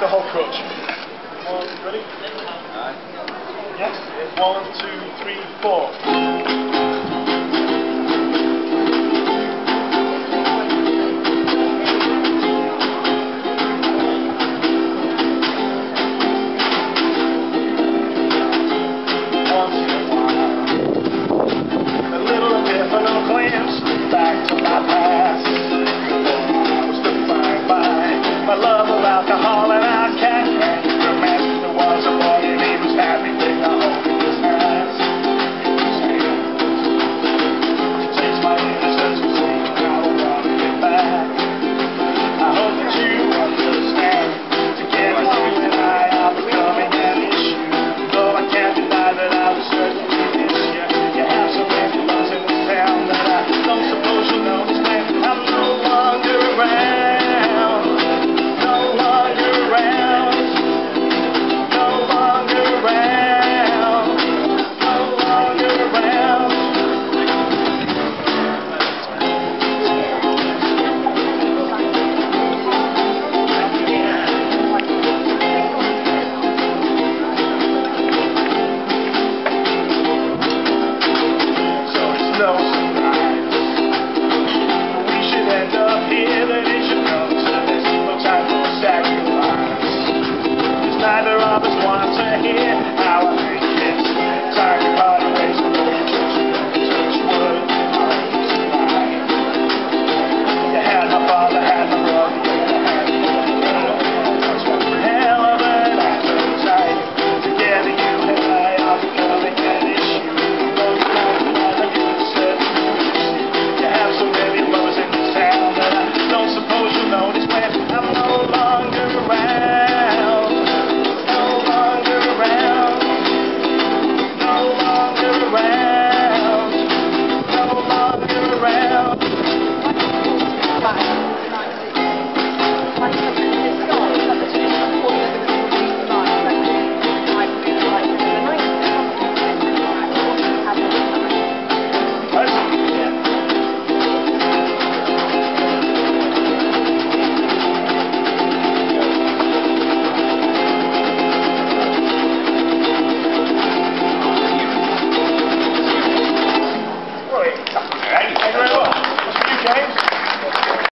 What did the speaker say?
the whole crutch. One, ready? Yes. One, two, three, four. I just want to hear how I feel.